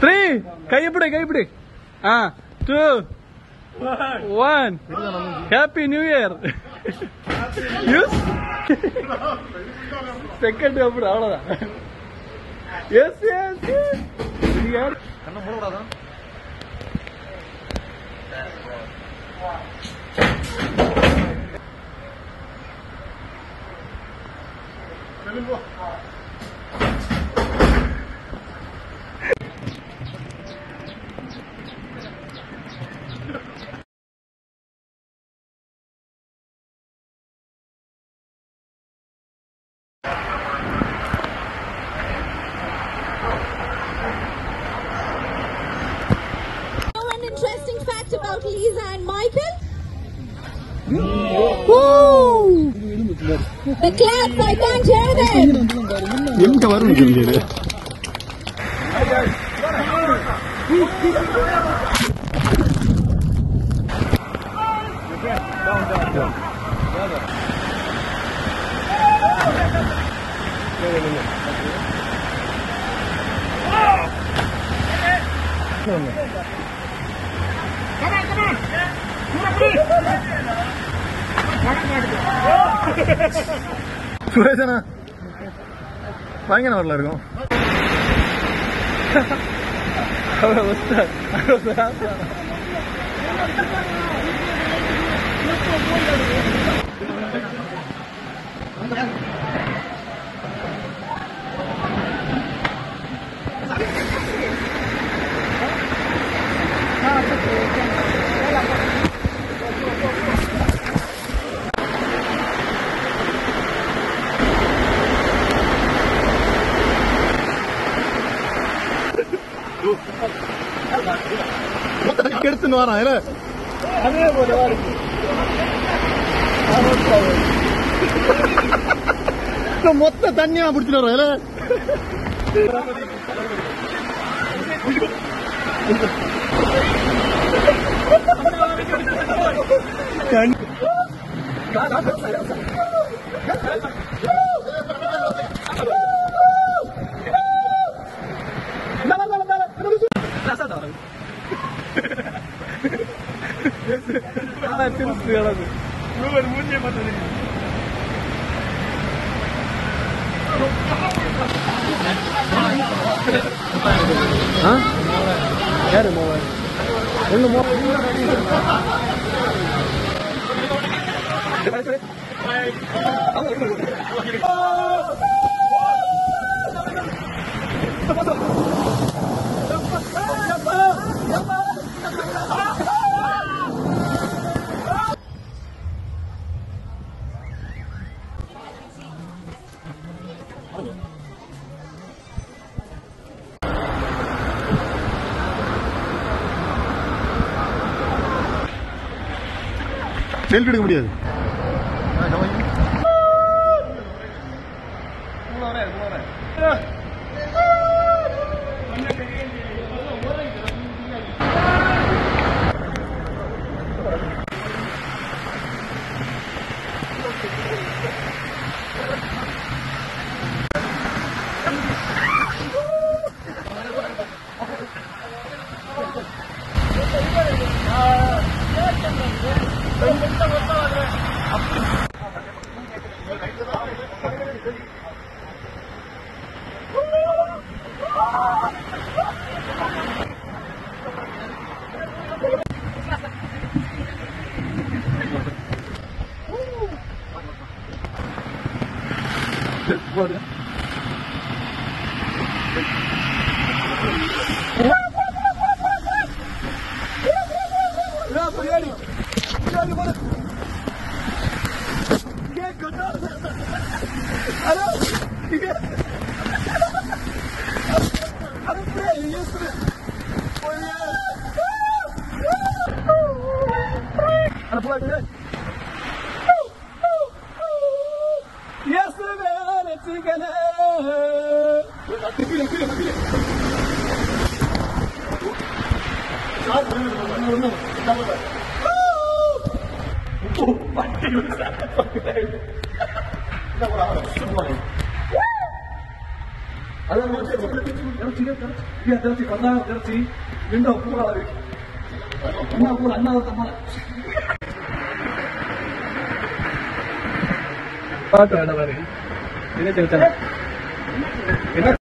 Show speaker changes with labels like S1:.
S1: Three கைப்பிடி கைப்பிடி ஆ two one happy new year use second அப்படி அவ்வளோதான் எஸ் எஸ் யார்
S2: know
S3: Lisa and Michael? The claps, I can't hear them.
S2: எங்க வரும் சொல்லிடு
S1: சுரேஷனா
S2: பயங்கர வரல இருக்கும்
S1: Thank you.
S2: எடுத்துன்னு வரான் இல்ல
S1: போல
S2: மொத்த தண்ணியா பிடிச்சிட்டு வரோம் இல்ல
S1: திருப்பி கிடக்கு யாரு மோகன் ஒண்ணு
S2: செல்ஃபி எடுக்க முடியாது Yeah. Agora.
S1: أنا طلعت هناك يا سمعتك أنا كفيله كفيله كفيله Oh, my God. చేసినా కూడా అదే తెరచి కన్నా తెరచి నిండా ఉప్పు కావాలి అన్నా కూడా అన్నా తమ్మ పాట ఆడవారి నేనే